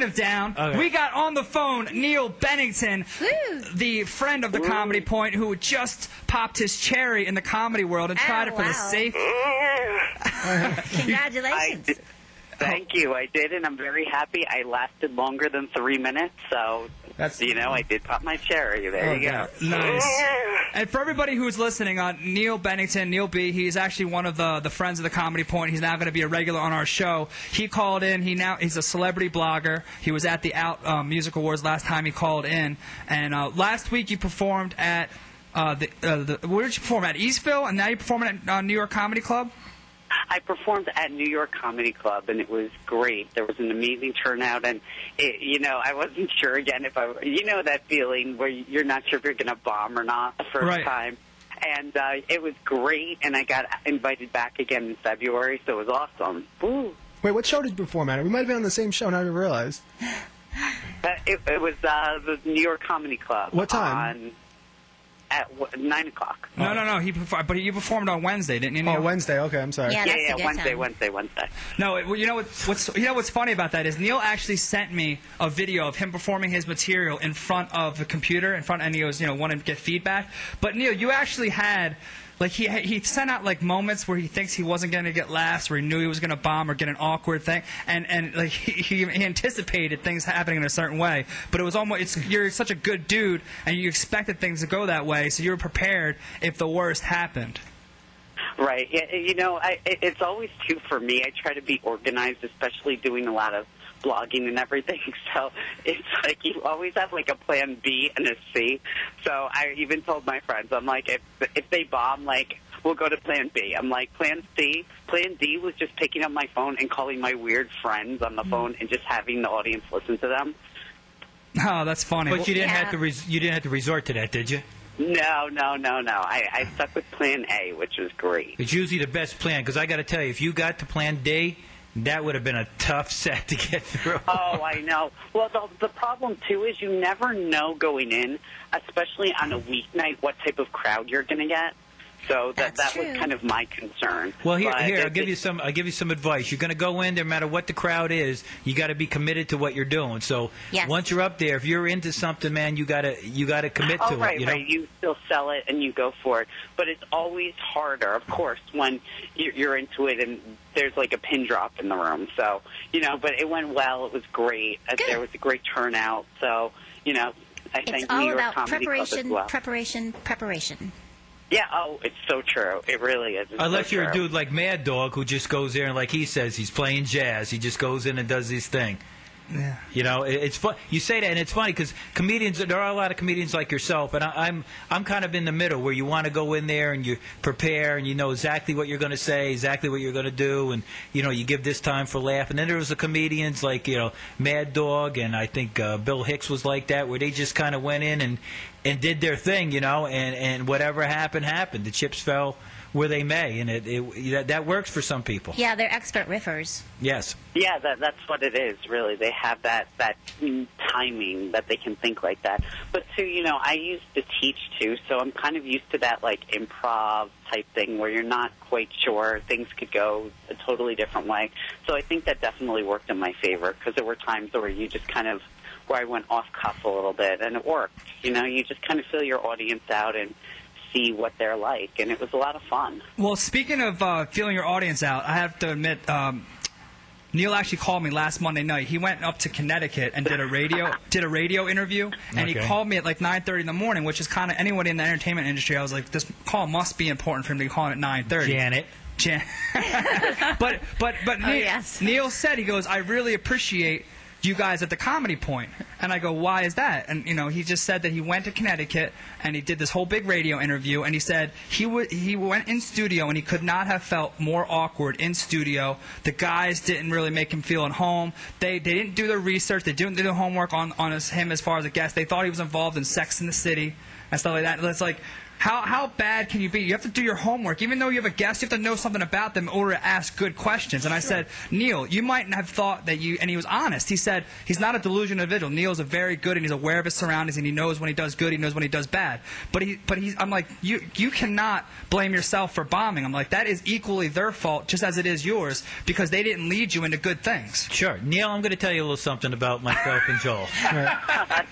speaking of down, Okay. we got on the phone Neal Bennington, the friend of the Comedy Point, who just popped his cherry in the comedy world and Oh, tried it for the wow. safe. Congratulations. I Thank you. I did, and I'm very happy. I lasted longer than three minutes, so That's- you know I did pop my cherry. There oh, you go. Nice. And for everybody who's listening, uh, Neal Bennington, Neal B, he's actually one of the, the friends of the Comedy Point. He's now going to be a regular on our show. He called in. He now he's a celebrity blogger. He was at the Out uh, Music Awards last time he called in, and uh, last week you performed at uh, the, uh, the where did you perform at Eastville, and now you're performing at uh, New York Comedy Club. I performed at New York Comedy Club, and it was great. There was an amazing turnout, and it, you know, I wasn't sure again if I, you know, that feeling where you're not sure if you're going to bomb or not the first Right. time. And uh, it was great, and I got invited back again in February, so it was awesome. Woo. Wait, what show did you perform at? We might have been on the same show, and I didn't realize. Uh, It, it was uh, the New York Comedy Club. What time? On, at w- nine o'clock. No, no, no. He performed, but you performed on Wednesday, didn't you? Oh, Neal? Oh, Wednesday. Okay, I'm sorry. Yeah, Yeah, yeah, Wednesday, time. Wednesday, Wednesday. No, it, well, you know what, what's you know what's funny about that is Neal actually sent me a video of him performing his material in front of the computer, in front, and he was you know wanting to get feedback. But Neal, you actually had like he he sent out like moments where he thinks he wasn't going to get laughs, where he knew he was going to bomb or get an awkward thing, and and like he, he, anticipated things happening in a certain way. But it was almost it's you're such a good dude, and you expected things to go that way, so you were prepared if the worst happened. Right. You know, I, it's always too for me. I try to be organized, especially doing a lot of blogging and everything. So it's like you always have like a plan B and a C. So I even told my friends, I'm like, if if they bomb, like we'll go to plan B. I'm like, plan C, plan D was just picking up my phone and calling my weird friends on the hmm. phone and just having the audience listen to them. Oh, that's funny. But you didn't Yeah. have to res- you didn't have to resort to that, did you? No, no, no, no. I, I stuck with plan A, which was great. It's usually the best plan because I got to tell you, if you got to plan D, that would have been a tough set to get through. Oh, I know. Well, the, the problem too is you never know going in, especially on a mm-hmm. weeknight, what type of crowd you're going to get. So that That's that was kind of my concern. Well, here, But here, I'll give you some. I'll give you some advice. You're going to go in, there, no matter what the crowd is. You got to be committed to what you're doing. So Yes. once you're up there, if you're into something, man, you got to you got to commit Oh, to right, it. You know? You still sell it and you go for it, but it's always harder, of course, when you're, you're into it and there's like a pin drop in the room. So you know, but it went well. It was great. Uh, Good. There was a great turnout. So you know, I It's thank all New York about Comedy Club as preparation, well. preparation, preparation. Yeah. Oh, it's so true. It really is. It's Unless so you're a dude like Mad Dog who just goes there and, like he says, he's playing jazz. He just goes in and does his thing. Yeah. You know, it, it's fun. You say that, and it's funny because comedians. There are a lot of comedians like yourself, and I, I'm I'm kind of in the middle where you want to go in there and you prepare and you know exactly what you're going to say, exactly what you're going to do, and you know you give this time for laugh. And then there was the comedians like you know Mad Dog, and I think uh, Bill Hicks was like that, where they just kind of went in and and did their thing, you know, and and whatever happened happened. The chips fell where they may, and it, it that, that works for some people. Yeah, they're expert riffers. Yes. Yeah, that, that's what it is. Really, they have that that mm, timing that they can think like that. But too, you know, I used to teach too, so I'm kind of used to that like improv type thing where you're not quite sure things could go a totally different way. So I think that definitely worked in my favor because there were times where you just kind of where I went off cuff a little bit, and it worked. You know, you just kind of feel your audience out and see what they're like, and it was a lot of fun. Well, speaking of uh, feeling your audience out, I have to admit, um, Neal actually called me last Monday night. He went up to Connecticut and did a radio did a radio interview, and he called me at like 9:30 in the morning, which is kind of anybody in the entertainment industry. I was like, this call must be important for him to be calling at 9:30. Janet. Jan- but but but Oh, Neal, yes. Neal said he goes, I really appreciate you guys at the comedy point. And I go, why is that? And you know, he just said that he went to Connecticut and he did this whole big radio interview and he said he would he went in studio and he could not have felt more awkward in studio. The guys didn't really make him feel at home. They they didn't do their research, they didn't do their homework on on his, him as far as a guest. They thought he was involved in Sex in the City and stuff like that. It's like how how bad can you be? You have to do your homework. Even though you have a guest, you have to know something about them in order to ask good questions. And I said, Neal, you might have thought that you, and he was honest. He said he's not a delusional individual. Neal's a very good, and he's aware of his surroundings, and he knows when he does good, he knows when he does bad. But he, but he's, I'm like, you you cannot blame yourself for bombing. I'm like, that is equally their fault, just as it is yours, because they didn't lead you into good things. Sure, Neal. I'm going to tell you a little something about myself and Joel.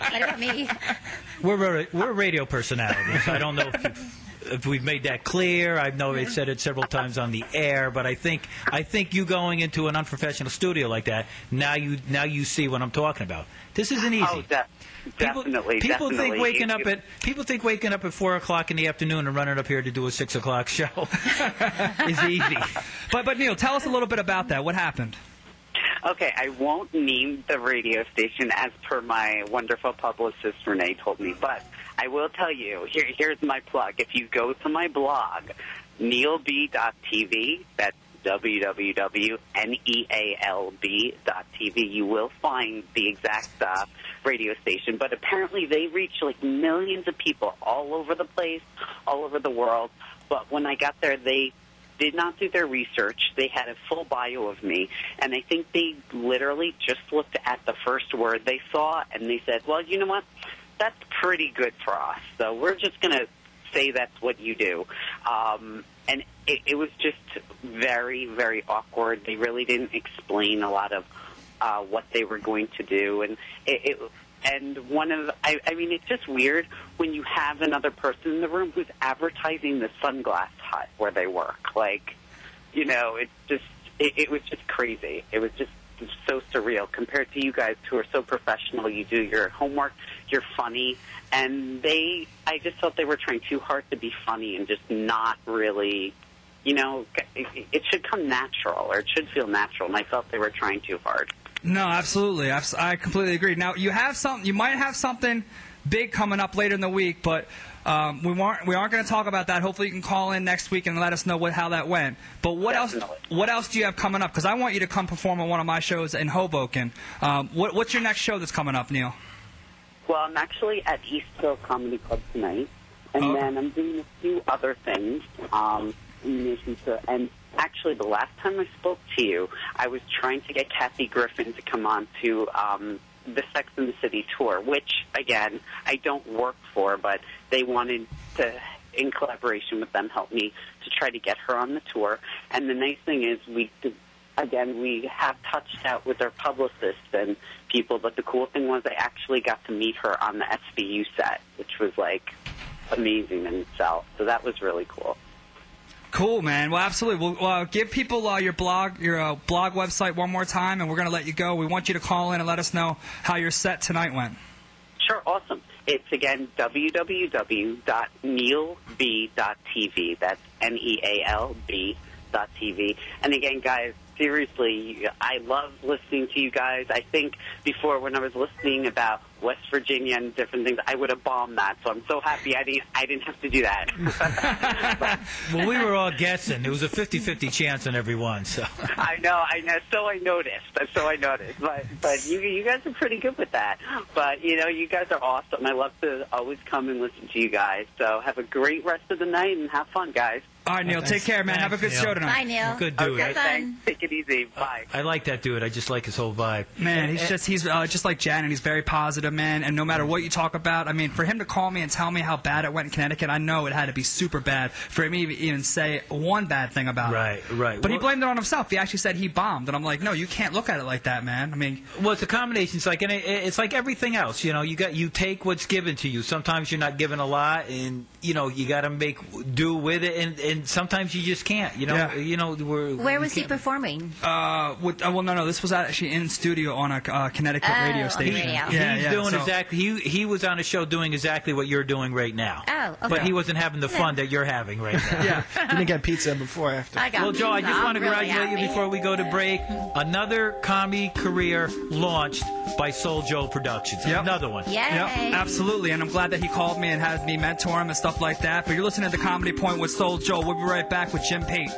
What about me? We're we're radio personalities. I don't know if, we've made that clear. I know I've said it several times on the air, but I think I think you going into an unprofessional studio like that now you now you see what I'm talking about. This isn't oh, easy. Oh, de- People, definitely. people definitely. think waking up at people think waking up at four o'clock in the afternoon and running up here to do a six o'clock show is easy. But but Neal, tell us a little bit about that. What happened? Okay, I won't name the radio station as per my wonderful publicist Renee told me, but I will tell you. Here, here's my plug. If you go to my blog, nealb.tv, that's www.nealb.tv, you will find the exact uh, radio station. But apparently, they reach like millions of people all over the place, all over the world. But when I got there, they did not do their research. They had a full bio of me, and I think they literally just looked at the first word they saw and they said, "Well, you know what? That's pretty good for us. So we're just going to say that's what you do." Um, and it, it was just very, very awkward. They really didn't explain a lot of uh, what they were going to do, and it. it and one of, I, I mean, it's just weird when you have another person in the room who's advertising the sunglass hut where they work. Like, you know, it's just, it, it was just crazy. It was just so surreal compared to you guys who are so professional. You do your homework, you're funny, and they, I just felt they were trying too hard to be funny and just not really, you know, it, should come natural or it should feel natural. And I felt they were trying too hard. No, absolutely. I've- completely agree. Now you have some. You might have something big coming up later in the week, but um, we aren't. We aren't going to talk about that. Hopefully, you can call in next week and let us know what how that went. But what Definitely. else? What else do you have coming up? Because I want you to come perform on one of my shows in Hoboken. Um, what, what's your next show that's coming up, Neal? Well, I'm actually at East Hill Comedy Club tonight, and Oh. then I'm doing a few other things um, in addition to. And actually, the last time I spoke to you, I was trying to get Kathy Griffin to come on to um, the Sex and the City tour, which again I don't work for, but they wanted to, in collaboration with them, help me to try to get her on the tour. And the nice thing is we again, we have touched out with our publicists and people, but the cool thing was I actually got to meet her on the SVU set, which was like amazing in itself. So that was really cool. Cool, man. Well, absolutely. We'll uh, give people uh, your blog, your uh, blog website one more time, and we're going to let you go. We want you to call in and let us know how your set tonight went. Sure, awesome. It's again www.nealb.tv. That's N E A L B dot TV. And again, guys, seriously, I love listening to you guys. I think before when I was listening about West Virginia and different things, I would have bombed that. So I'm so happy I didn't. I didn't have to do that. Well, we were all guessing. It was a 50-50 chance on every one. So I know, I know. So I noticed. So I noticed. But but you you guys are pretty good with that. But you know, you guys are awesome. I love to always come and listen to you guys. So have a great rest of the night and have fun, guys. All right, Neal. Take care, man. Have a good Thanks, show tonight. Bye, Neal. good dude. Okay, thanks. Take it easy. Bye. I like that dude. I just like his whole vibe. Man, he's just he's uh, just like Janet. He's very positive, man. And no matter what you talk about, I mean, for him to call me and tell me how bad it went in Connecticut, I know it had to be super bad for him to even say one bad thing about it. Right, right. But he blamed it on himself. He actually said he bombed, and I'm like, no, you can't look at it like that, man. I mean, Well, it's a combination. It's like and it, it's like everything else. You know, you got you take what's given to you. Sometimes you're not given a lot, and you know you got to make do with it, and, and sometimes you just can't. You know, Yeah. you know we're, Where we was he performing? uh, with, uh, well, no, no, this was actually in studio on a uh, Connecticut Oh, radio station. radio. Yeah, He's yeah, doing so- exactly. He he was on a show doing exactly what you're doing right now. Oh, okay. But he wasn't having the fun that you're having right now. Yeah. Didn't get pizza before or after. I got Well, Joe, I just want to really congratulate you before we go to break. Another comedy career launched by Soul Joel Productions. Yep. Another one. Yay. Yep, absolutely. And I'm glad that he called me and had me mentor him and stuff like that. But you're listening to the Comedy Point with Soul Joel. We'll be right back with Jim Pate.